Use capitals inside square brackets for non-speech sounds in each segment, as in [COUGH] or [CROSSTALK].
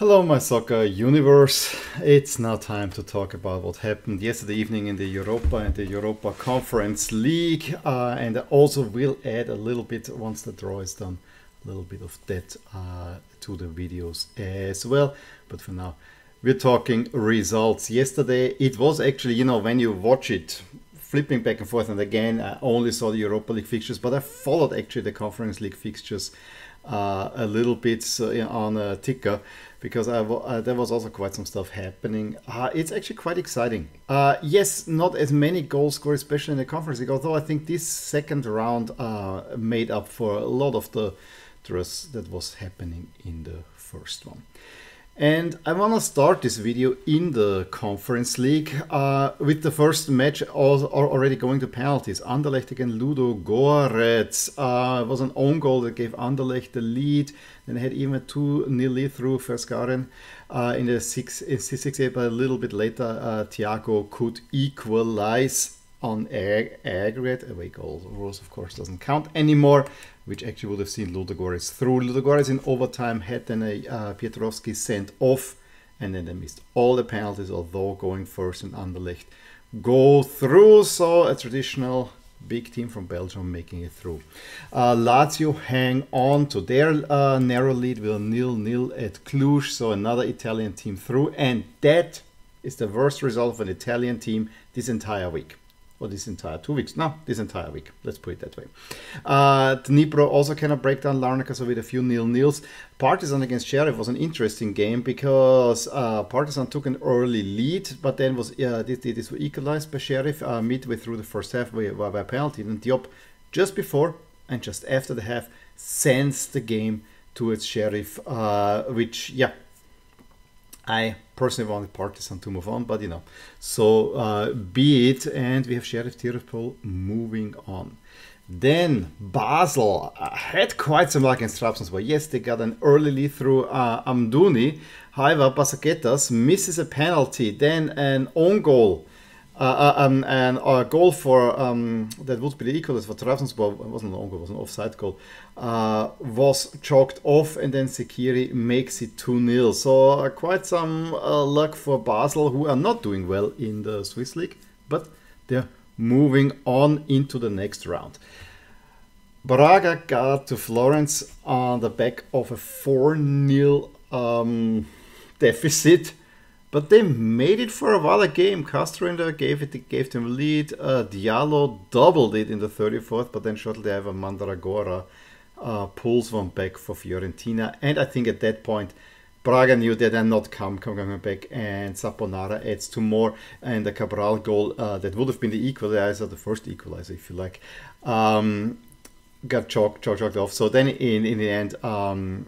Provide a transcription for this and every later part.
Hello, my soccer universe. It's now time to talk about what happened yesterday evening in the Europa and the Europa Conference League. Uh, and I also will add a little bit, once the draw is done, a little bit of that uh, to the videos as well. But for now, we're talking results. Yesterday, it was actually, you know, when you watch it, flipping back and forth, and again, I only saw the Europa League fixtures, but I followed actually the Conference League fixtures uh, a little bit on a ticker because uh, there was also quite some stuff happening. Uh, it's actually quite exciting. Uh, yes, not as many goals scored, especially in the conference league, although I think this second round uh, made up for a lot of the that was happening in the first one. And I want to start this video in the Conference League uh, with the first match already going to penalties. Anderlecht against Ludogorets. Uh, was an own goal that gave Anderlecht the lead. Then they had even a 2 0 lead through Verschaeren uh, in the 6 6 8, but a little bit later, uh, Thiago could equalize on ag aggregate. Away goals, rules, of course, doesn't count anymore which actually would have seen Ludogorets through. Ludogorets in overtime had then a uh, Piotrowski sent off, and then they missed all the penalties, although going first and Anderlecht go through. So a traditional big team from Belgium making it through. Uh, Lazio hang on to their uh, narrow lead with nil-nil at Cluj, so another Italian team through, and that is the worst result of an Italian team this entire week or this entire two weeks. No, this entire week. Let's put it that way. Uh, Dnipro also cannot break down Larnaca, so with a few nil nils. Partizan against Sheriff was an interesting game because uh, Partizan took an early lead, but then was uh, this, this was equalized by Sheriff uh, midway through the first half by, by penalty. And Diop just before and just after the half sends the game towards Sheriff, uh, which yeah I personally wanted Partizan to move on, but you know, so uh, be it. And we have Sheriff Tiraspol moving on. Then Basel had quite some luck against Trabzonspor. Yes, they got an early lead through uh. However, Bakasetas misses a penalty, then an own goal uh, uh, um, and a goal for um, that would be the equal for Trabzonspor wasn't an own goal, it was an offside goal. Uh, was chalked off, and then Sekiri makes it 2 0. So uh, quite some uh, luck for Basel, who are not doing well in the Swiss league, but they're moving on into the next round. Braga got to Florence on the back of a 4 0 um, deficit but they made it for a while a game. Castrinder gave it gave them lead. Uh, Diallo doubled it in the 34th, but then shortly after Mandragora uh, pulls one back for Fiorentina. And I think at that point, Braga knew that they're not come, coming back, and Saponara adds two more. And the Cabral goal uh, that would have been the equalizer, the first equalizer, if you like, um, got chalked, chalked off. So then in, in the end, um,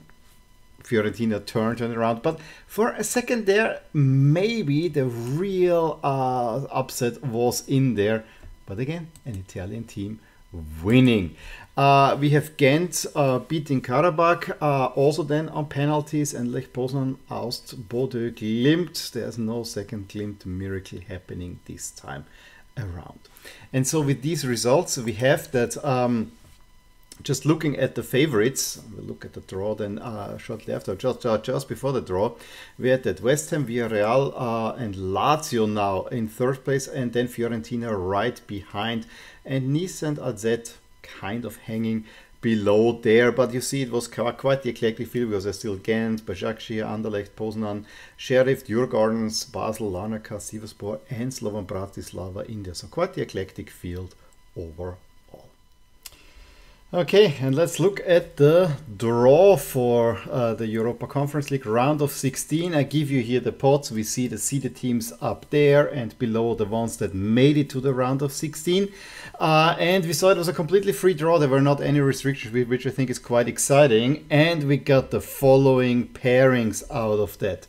Fiorentina turned, turned around. But for a second there, maybe the real uh, upset was in there. But again, an Italian team winning. Uh, we have Ghent uh, beating Karabakh, uh, also then on penalties, and Lech Poznan oust Bodø Glimt. There's no second Glimt miracle happening this time around. And so with these results, we have that um, just looking at the favorites, we'll look at the draw then uh, shortly after, just, uh, just before the draw, we had that West Ham, Villarreal uh, and Lazio now in third place and then Fiorentina right behind and Nice and AZ kind of hanging below there, but you see it was quite the eclectic field because there's still Ghent, Başakşehir, Anderlecht, Poznan, Sheriff, Djurgårdens, Basel, Larnaca, Sivasspor and Slovan Bratislava India. So quite the eclectic field overall. Okay, and let's look at the draw for uh, the Europa Conference League round of 16. I give you here the pots. We see the seeded teams up there and below the ones that made it to the round of 16. Uh, and we saw it was a completely free draw. There were not any restrictions, which I think is quite exciting. And we got the following pairings out of that.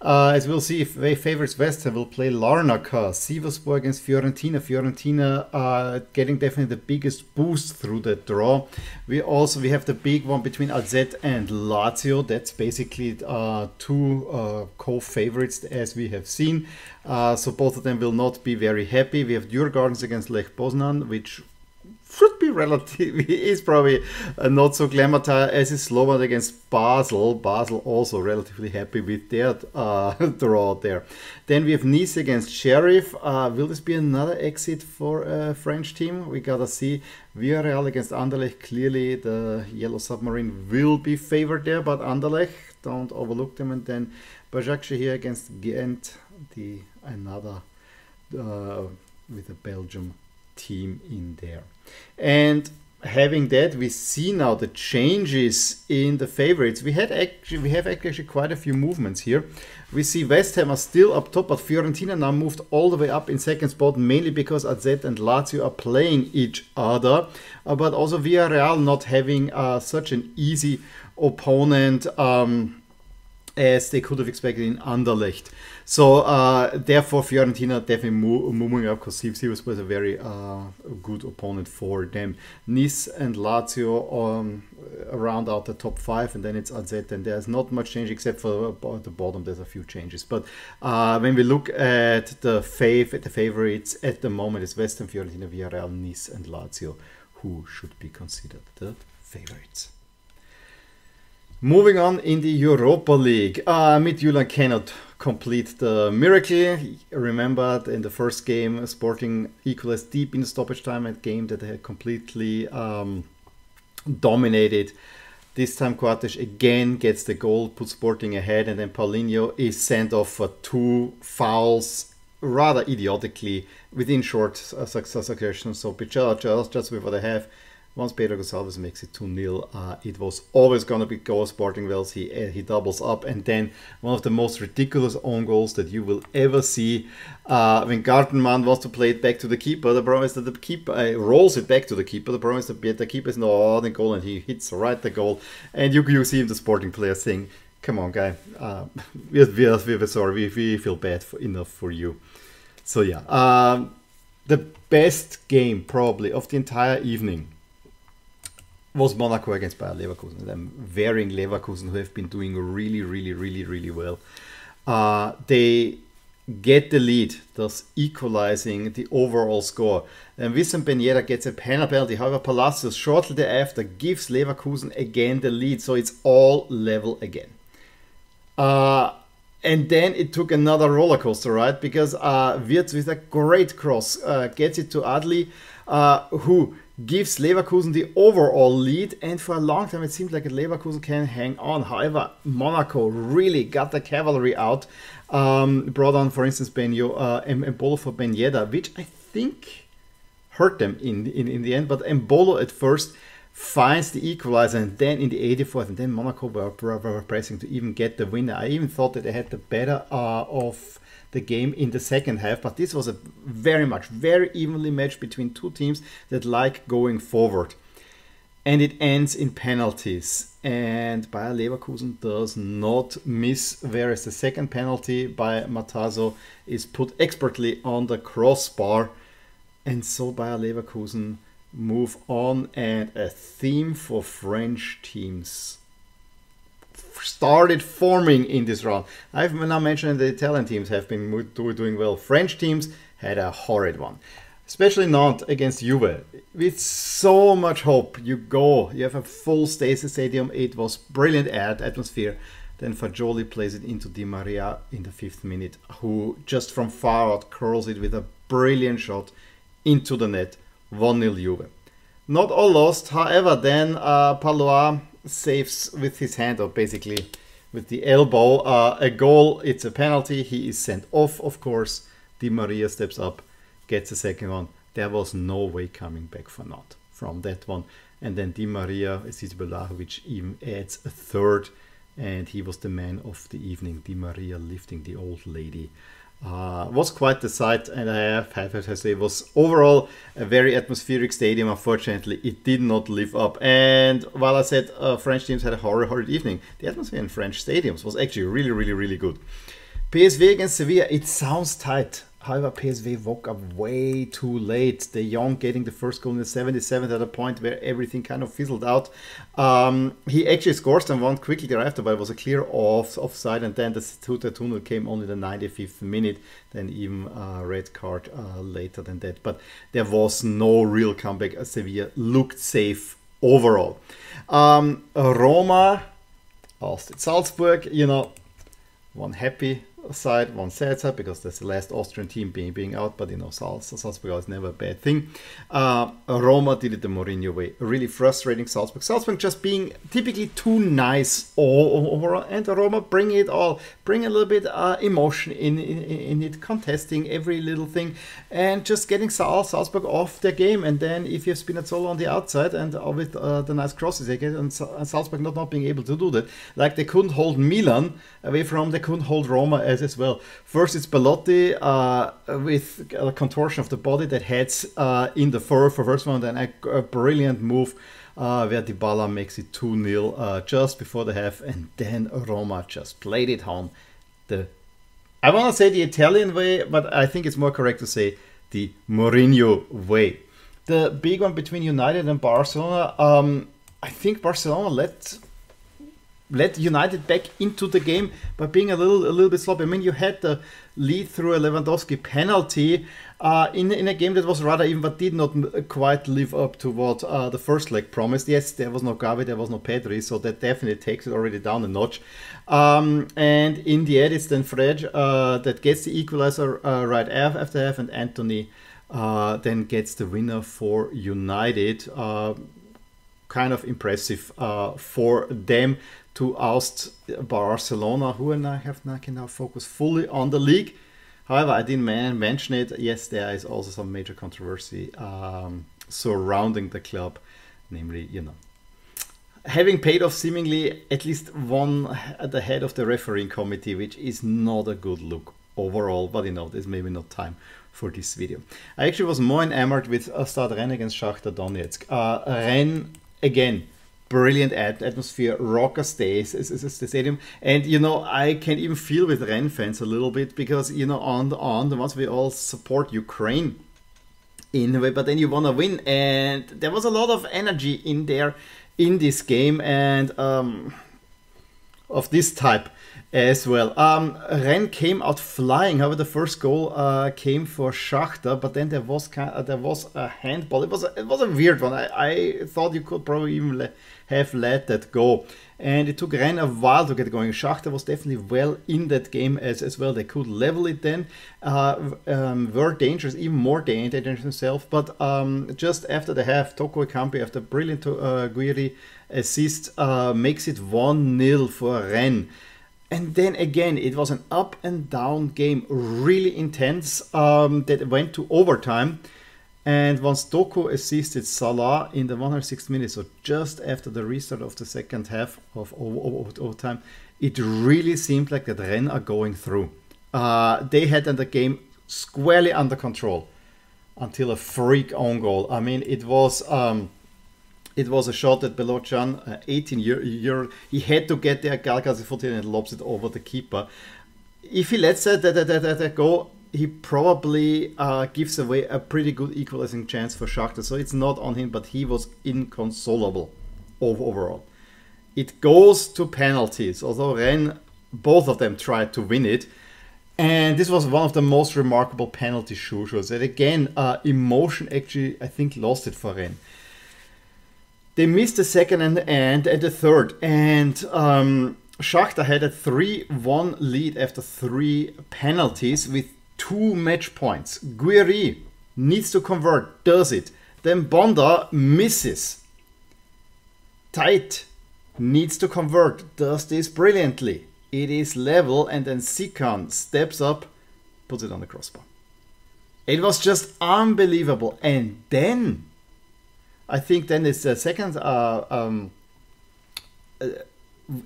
Uh, as we'll see, if they favorites West Ham will play Larnaca, Sivasspor against Fiorentina. Fiorentina uh, getting definitely the biggest boost through that draw. We also we have the big one between AZ and Lazio. That's basically uh, two uh, co-favorites as we have seen. Uh, so both of them will not be very happy. We have Djurgårdens against Lech Poznan, which should be be relative. [LAUGHS] is probably uh, not so glamorous as is Slovan against Basel. Basel also relatively happy with their uh, [LAUGHS] draw there. Then we have Nice against Sheriff. Uh, will this be another exit for a French team? We gotta see. Villarreal against Anderlecht. Clearly, the Yellow Submarine will be favored there, but Anderlecht, don't overlook them. And then Başakşehir here against Ghent, the another uh, with the Belgium team in there. And having that, we see now the changes in the favorites. We had actually we have actually quite a few movements here. We see West Ham are still up top, but Fiorentina now moved all the way up in second spot, mainly because AZ and Lazio are playing each other, uh, but also Villarreal not having uh, such an easy opponent. Um, as they could have expected in Anderlecht. So uh, therefore, Fiorentina definitely mo- moving up because Sivas was a very uh, good opponent for them. Nice and Lazio um, round out the top five, and then it's AZ, and there's not much change except for the bottom. There's a few changes, but uh, when we look at the fav- the favorites at the moment, it's Western Fiorentina, Villarreal, Nice, and Lazio, who should be considered the favorites. Moving on in the Europa League, uh, Midtjylland cannot complete the miracle. Remember in the first game, Sporting equalized deep in stoppage time, a game that they had completely um, dominated. This time Coates again gets the goal, puts Sporting ahead, and then Paulinho is sent off for two fouls rather idiotically within short uh, succession. So Pichel just, just before the half once Pedro Gonçalves makes it 2 0, uh, it was always going to be go Sporting Wells. He, uh, he doubles up, and then one of the most ridiculous own goals that you will ever see. Uh, when Gartenmann wants to play it back to the keeper, the problem is that the keeper uh, rolls it back to the keeper. The problem is that the keeper is not the goal, and he hits right the goal. And you, you see the Sporting player saying, Come on, guy, uh, [LAUGHS] we're, we're, we're sorry, we, we feel bad for, enough for you. So, yeah, um, the best game probably of the entire evening was Monaco against Bayer Leverkusen. I'm varying Leverkusen who have been doing really, really, really, really well. Uh, they get the lead, thus equalizing the overall score. And Wissam Ben Yedder gets a penalty. However, Palacios shortly thereafter gives Leverkusen again the lead, so it's all level again. Uh, and then it took another roller coaster ride because uh, Wirtz with a great cross uh, gets it to Adli, uh, who gives Leverkusen the overall lead, and for a long time it seemed like Leverkusen can hang on. However, Monaco really got the cavalry out, um, brought on, for instance, Benyo uh, Embolo for Ben Yedder, which I think hurt them in, in, in the end. But Embolo at first finds the equalizer, and then in the 84th, and then Monaco were, were, were pressing to even get the winner. I even thought that they had the better uh, of the game in the second half. But this was a very much, very evenly matched between two teams that like going forward. And it ends in penalties. And Bayer Leverkusen does not miss, whereas the second penalty by Matazo is put expertly on the crossbar. And so Bayer Leverkusen move on. And a theme for French teams started forming in this round. I've now mentioned the Italian teams have been doing well. French teams had a horrid one, especially not against Juve. With so much hope, you go. You have a full Stacey Stadium. It was brilliant ad atmosphere. Then Fagioli plays it into Di Maria in the fifth minute, who just from far out curls it with a brilliant shot into the net. 1 0 Juve. Not all lost, however, then uh, Pallois saves with his hand or basically with the elbow. Uh, a goal, it's a penalty. He is sent off, of course. Di Maria steps up, gets a second one. There was no way coming back for not from that one. And then Di Maria, Aziz which even adds a third. And he was the man of the evening. Di Maria lifting the old lady uh, was quite the sight, and I have, to say, it was overall a very atmospheric stadium. Unfortunately, it did not live up. And while I said uh, French teams had a horror, horrid evening, the atmosphere in French stadiums was actually really, really, really good. PSV against Sevilla, it sounds tight. However, PSV woke up way too late. De Jong getting the first goal in the 77th at a point where everything kind of fizzled out. Um, he actually scores and one quickly thereafter, but it was a clear off offside, and then the Tuta tunnel came only the 95th minute, then even a red card uh, later than that. But there was no real comeback. Sevilla looked safe overall. Um, Roma, Austin Salzburg, you know, one happy side, one sad side, because that's the last Austrian team being being out, but you know, Salzburg is never a bad thing. Uh, Roma did it the Mourinho way. Really frustrating Salzburg. Salzburg just being typically too nice overall, and Roma bring it all, bring a little bit uh, emotion in, in, in it, contesting every little thing, and just getting Salzburg off their game. And then if you have Spinazzola on the outside and with uh, the nice crosses they get, and Salzburg not, not being able to do that, like they couldn't hold Milan away from, they couldn't hold Roma as, well. First, it's Belotti uh, with a contortion of the body that heads uh, in the fur for first one, then a, a brilliant move uh, where Dybala makes it 2 0 uh, just before the half, and then Roma just played it home. The I want to say the Italian way, but I think it's more correct to say the Mourinho way. The big one between United and Barcelona, um, I think Barcelona let let United back into the game by being a little a little bit sloppy. I mean, you had the lead through a Lewandowski penalty uh, in in a game that was rather even, but did not quite live up to what uh, the first leg promised. Yes, there was no Gavi, there was no Pedri, so that definitely takes it already down a notch. Um, and in the end, it's then Fred uh, that gets the equalizer uh, right after half, and Antony uh, then gets the winner for United uh, kind of impressive uh, for them to oust Barcelona, who and I have now can now focus fully on the league. However, I didn't mention it. Yes, there is also some major controversy um, surrounding the club, namely, you know, having paid off seemingly at least one at the head of the refereeing committee, which is not a good look overall. But you know, there's maybe not time for this video. I actually was more enamored with Start Rennes against Shakhtar Donetsk. Uh, Rennes again brilliant at- atmosphere, rocker stays is, is, the stadium, and you know I can even feel with Rennes fans a little bit because you know on the on the ones we all support Ukraine in a way, but then you want to win, and there was a lot of energy in there in this game and um, of this type as well. Um, Rennes came out flying. However, the first goal uh, came for Shakhtar, but then there was kind of, there was a handball. It was a, it was a weird one. I, I thought you could probably even le have let that go. And it took Rennes a while to get going. Shakhtar was definitely well in that game as, as well. They could level it then. Uh, um, were dangerous, even more dangerous themselves. But um, just after the half, Toko Ekambi, after brilliant uh, Gouiri assist, uh, makes it 1-0 for Rennes. And then again, it was an up and down game, really intense, um, that went to overtime. And once Doku assisted Salah in the 106th minute, so just after the restart of the second half of overtime, it really seemed like that Rennes are going through. Uh, they had the game squarely under control until a freak own goal. I mean, it was um, it was a shot at Belocian, uh, 18 year, year. He had to get there. Galgazi 14 and lobs it over the keeper. If he lets that, that, that, that, that go, he probably uh, gives away a pretty good equalizing chance for Shakhtar. So it's not on him, but he was inconsolable overall. It goes to penalties, although Rennes, both of them tried to win it. And this was one of the most remarkable penalty shootouts. And again, uh, emotion actually, I think, lost it for Rennes. They missed the second and, and, and the third. And um, had a 3-1 lead after three penalties with two match points. Gouiri needs to convert, does it. Then Bonda misses. Tight needs to convert, does this brilliantly. It is level and then Sikan steps up, puts it on the crossbar. It was just unbelievable. And then, I think then it's the second, uh, um, uh,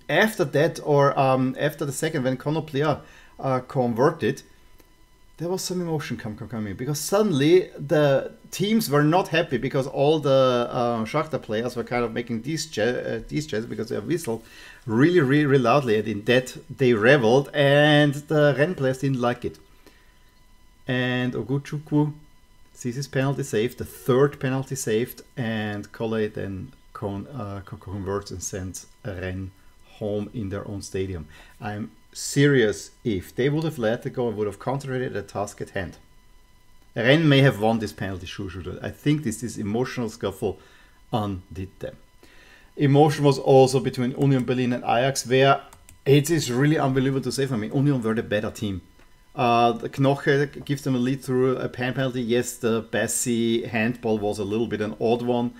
after that or um, after the second when Konoplya uh, converted, there was some emotion come coming because suddenly the teams were not happy because all the uh, Shakhtar players were kind of making these uh, these jets because they whistled really, really, really loudly, and in that they reveled, and the Rennes players didn't like it. and Ogochukwu sees his penalty saved, the third penalty saved, and Colley then con- uh, converts and sends Rennes home in their own stadium. I'm serious if they would have let it go and would have concentrated the task at hand. Rennes may have won this penalty shootout. I think this is emotional scuffle undid them. Emotion was also between Union Berlin and Ajax, where it is really unbelievable to say for me. Union were the better team. Uh, the Knoche gives them a lead through a pen penalty. Yes, the Bassey handball was a little bit an odd one.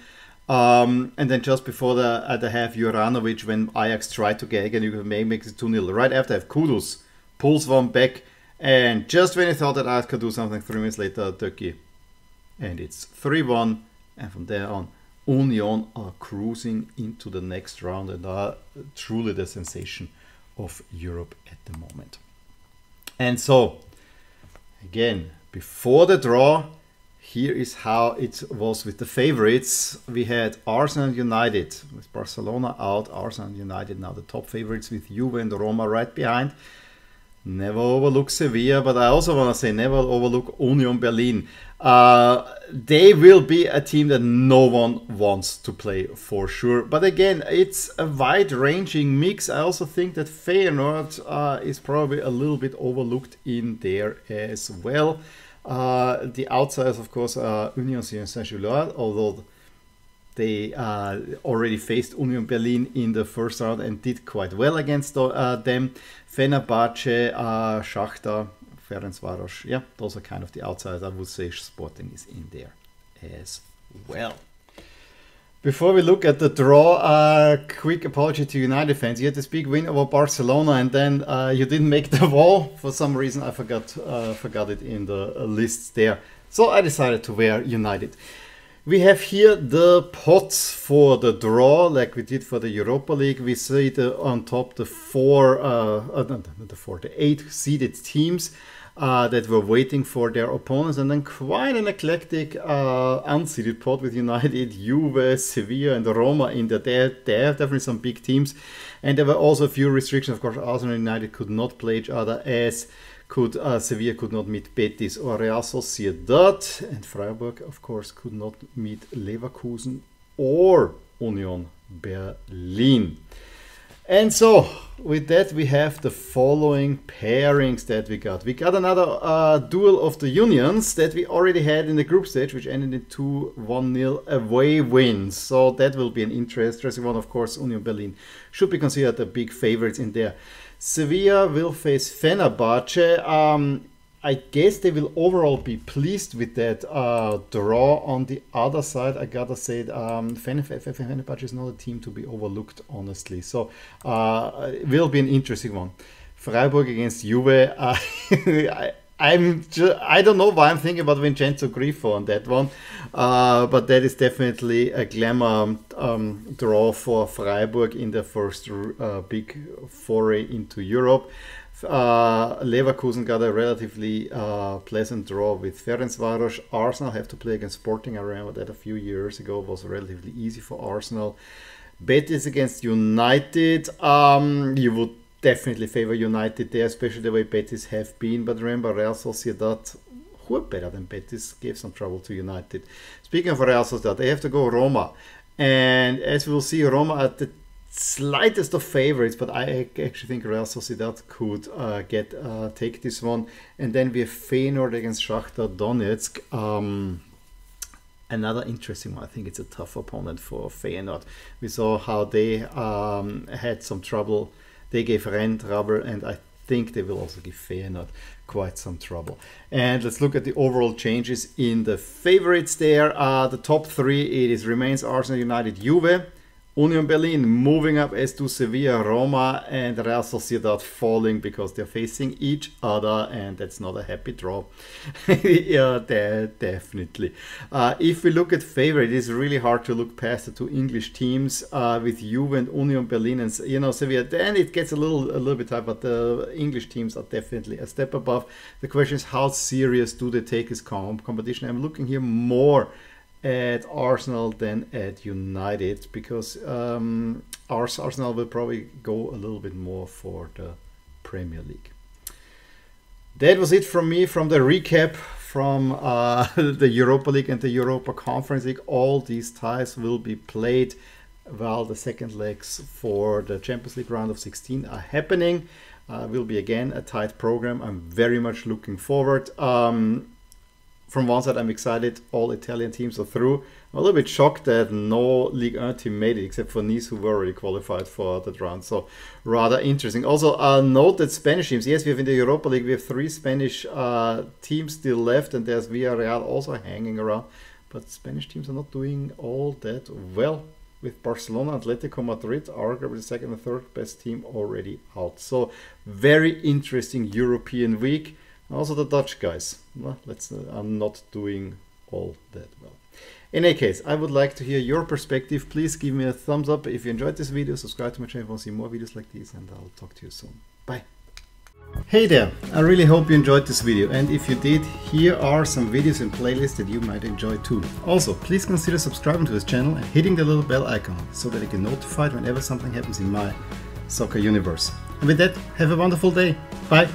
Um, and then just before the at the half, Juranovic, when Ajax tried to get again, you may make it 2 0. Right after, have Kudus pulls one back. And just when he thought that Ajax could do something, three minutes later, Turkey. And it's 3 1. And from there on, Union are cruising into the next round and are truly the sensation of Europe at the moment. And so, again, before the draw, here is how it was with the favorites. We had Arsenal United with Barcelona out, Arsenal United now the top favorites with Juve and Roma right behind. Never overlook Sevilla, but I also want to say never overlook Union Berlin. Uh, they will be a team that no one wants to play for sure. But again, it's a wide-ranging mix. I also think that Feyenoord uh, is probably a little bit overlooked in there as well. Uh, the outsiders, of course, are Union Saint-Gilloise, although they uh, already faced Union Berlin in the first round and did quite well against uh, them. Fenerbahce, uh, Ferencvaros. Yeah, those are kind of the outsiders. I would say Sporting is in there as well. Before we look at the draw, a uh, quick apology to United fans. You had this big win over Barcelona, and then uh, you didn't make the wall for some reason. I forgot uh, forgot it in the lists there, so I decided to wear United. We have here the pots for the draw, like we did for the Europa League. We see the, on top the four, uh, uh, the four, the eight seeded teams uh, that were waiting for their opponents, and then quite an eclectic uh, unseeded pot with United, [LAUGHS] Juve, Sevilla, and Roma in there. There are definitely some big teams, and there were also a few restrictions. Of course, Arsenal and United could not play each other as could uh, Sevilla could not meet Betis or Real Sociedad, and Freiburg, of course, could not meet Leverkusen or Union Berlin. And so, with that, we have the following pairings that we got. We got another uh, duel of the unions that we already had in the group stage, which ended in two 1 0 away wins. So, that will be an interesting one. Of course, Union Berlin should be considered the big favorites in there. Sevilla will face Fenerbahce. Um, I guess they will overall be pleased with that uh, draw. On the other side, I gotta say, um, Fenerbahce is not a team to be overlooked, honestly. So uh, it will be an interesting one. Freiburg against Juve. Uh, [LAUGHS] I, I'm just, I don't know why I'm thinking about Vincenzo Grifo on that one, uh, but that is definitely a glamour um, draw for Freiburg in their first uh, big foray into Europe. Uh, Leverkusen got a relatively uh, pleasant draw with Ferencvaros. Arsenal have to play against Sporting. I remember that a few years ago was relatively easy for Arsenal. Betis against United. Um, you would definitely favor United there, especially the way Betis have been. But remember, Real Sociedad, who are better than Betis, gave some trouble to United. Speaking of Real Sociedad, they have to go Roma. And as we'll see, Roma are the slightest of favorites, but I actually think Real Sociedad could uh, get uh, take this one. And then we have Feyenoord against Shakhtar Donetsk. Um, another interesting one. I think it's a tough opponent for Feyenoord. We saw how they um, had some trouble they gave Rennes trouble, and I think they will also give Feyenoord quite some trouble. And let's look at the overall changes in the favorites there. Uh, the top three, it is remains Arsenal United Juve. Union Berlin moving up as to Sevilla, Roma, and Real Sociedad falling because they're facing each other, and that's not a happy draw. [LAUGHS] yeah, definitely. Uh, if we look at favorite, it's really hard to look past the two English teams uh, with Juve and Union Berlin, and you know Sevilla. Then it gets a little a little bit hard, but the English teams are definitely a step above. The question is, how serious do they take this competition? I'm looking here more at Arsenal than at United because um, Arsenal will probably go a little bit more for the Premier League. that was it from me from the recap from uh, [LAUGHS] the Europa League and the Europa Conference League. All these ties will be played while the second legs for the Champions League round of 16 are happening. Uh, will be again a tight program. I'm very much looking forward. Um, from one side, I'm excited. All Italian teams are through. I'm a little bit shocked that no Ligue 1 team made it, except for Nice, who were already qualified for that round. So rather interesting. Also, uh, note that Spanish teams. Yes, we have in the Europa League we have three Spanish uh, teams still left, and there's Villarreal also hanging around. But Spanish teams are not doing all that well. With Barcelona, Atletico Madrid, arguably the second and third best team already out. So very interesting European week. Also the Dutch guys, well, let's uh, are not doing all that well. In any case, I would like to hear your perspective. Please give me a thumbs up if you enjoyed this video. Subscribe to my channel if you want to see more videos like these, and I'll talk to you soon. Bye. Hey there, I really hope you enjoyed this video and if you did, here are some videos and playlists that you might enjoy too. Also, please consider subscribing to this channel and hitting the little bell icon so that you get notified whenever something happens in my soccer universe. And with that, have a wonderful day. Bye!